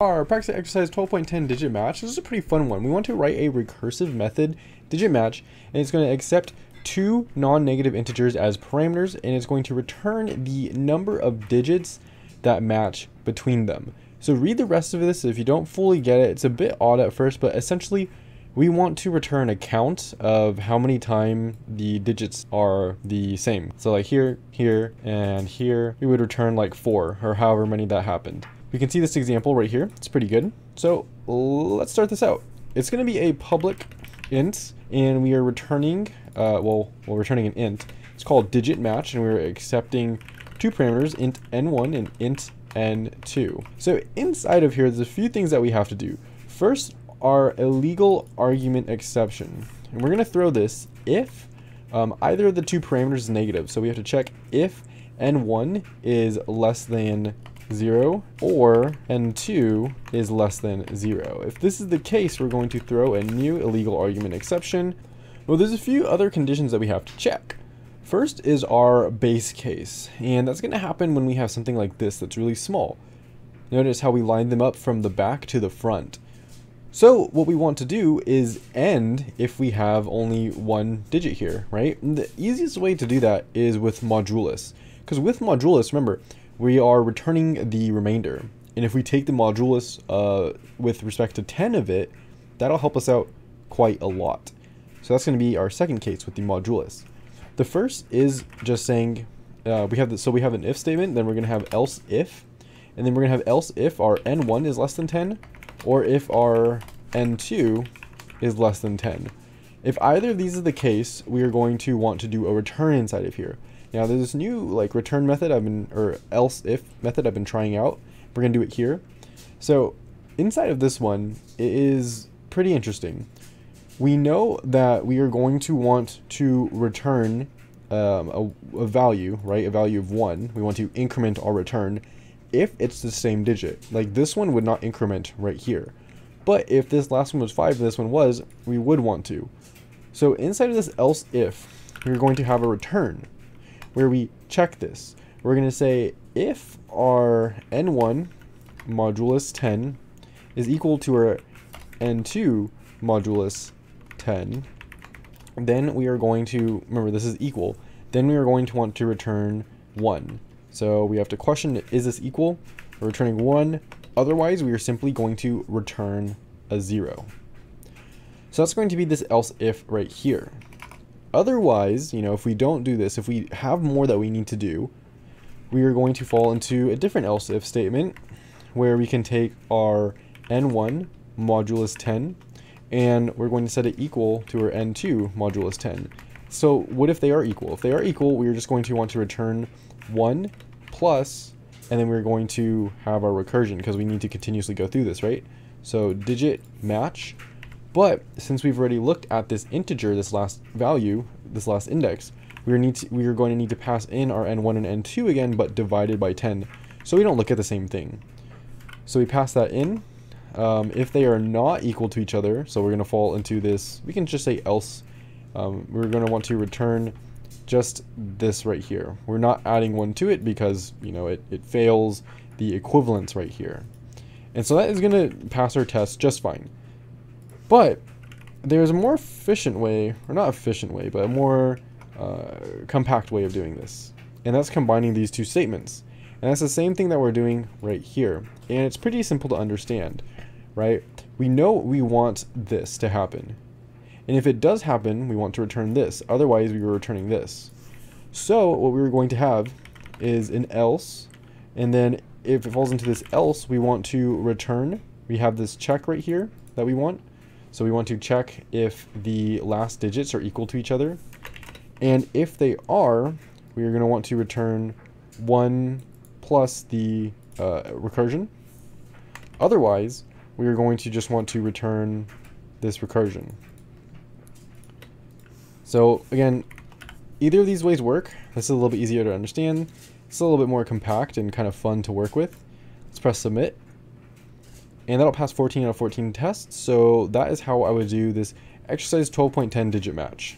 Our practice exercise 12.10 digit match. This is a pretty fun one. We want to write a recursive method digit match, and it's going to accept two non-negative integers as parameters, and it's going to return the number of digits that match between them. So read the rest of this. If you don't fully get it, it's a bit odd at first, but essentially we want to return a count of how many time the digits are the same. So like here, here, and here, we would return like four or however many that happened. We can see this example right here. It's pretty good. So let's start this out. It's going to be a public int, and we are returning, uh, well, we're returning an int. It's called digit match, and we're accepting two parameters, int n1 and int n2. So inside of here, there's a few things that we have to do. First, our illegal argument exception. And we're going to throw this if um, either of the two parameters is negative. So we have to check if n1 is less than 0 or n2 is less than 0. If this is the case, we're going to throw a new illegal argument exception. Well, there's a few other conditions that we have to check. First is our base case, and that's going to happen when we have something like this that's really small. Notice how we line them up from the back to the front. So what we want to do is end if we have only one digit here, right? And the easiest way to do that is with modulus. Because with modulus, remember, we are returning the remainder. And if we take the modulus uh, with respect to 10 of it, that'll help us out quite a lot. So that's going to be our second case with the modulus. The first is just saying uh, we have the, so we have an if statement, then we're going to have else if, and then we're going to have else if our n1 is less than 10, or if our n2 is less than 10. If either of these is the case, we are going to want to do a return inside of here. Now there's this new like return method I've been, or else if method I've been trying out. We're gonna do it here. So inside of this one, it is pretty interesting. We know that we are going to want to return um, a, a value, right? A value of one. We want to increment our return if it's the same digit. Like this one would not increment right here. But if this last one was 5 and this one was, we would want to. So inside of this else if, we're going to have a return where we check this. We're going to say if our n1 modulus 10 is equal to our n2 modulus 10, then we are going to, remember this is equal, then we are going to want to return 1. So we have to question, is this equal? We're returning 1, otherwise we are simply going to return a 0. So that's going to be this else if right here. Otherwise, you know, if we don't do this, if we have more that we need to do, we are going to fall into a different else if statement where we can take our n1 modulus 10 and we're going to set it equal to our n2 modulus 10. So what if they are equal? If they are equal, we're just going to want to return 1 plus, and then we're going to have our recursion because we need to continuously go through this, right? So digit match but since we've already looked at this integer, this last value, this last index, we are, need to, we are going to need to pass in our n1 and n2 again, but divided by 10. So we don't look at the same thing. So we pass that in. Um, if they are not equal to each other, so we're going to fall into this, we can just say else. Um, we're going to want to return just this right here. We're not adding one to it because, you know, it, it fails the equivalence right here. And so that is going to pass our test just fine. But there's a more efficient way, or not efficient way, but a more uh, compact way of doing this. And that's combining these two statements. And that's the same thing that we're doing right here. And it's pretty simple to understand, right? We know we want this to happen. And if it does happen, we want to return this. Otherwise, we were returning this. So what we are going to have is an else. And then if it falls into this else, we want to return. We have this check right here that we want. So we want to check if the last digits are equal to each other. And if they are, we are going to want to return 1 plus the uh, recursion. Otherwise, we are going to just want to return this recursion. So again, either of these ways work. This is a little bit easier to understand. It's a little bit more compact and kind of fun to work with. Let's press submit and that'll pass 14 out of 14 tests. So that is how I would do this exercise 12.10 digit match.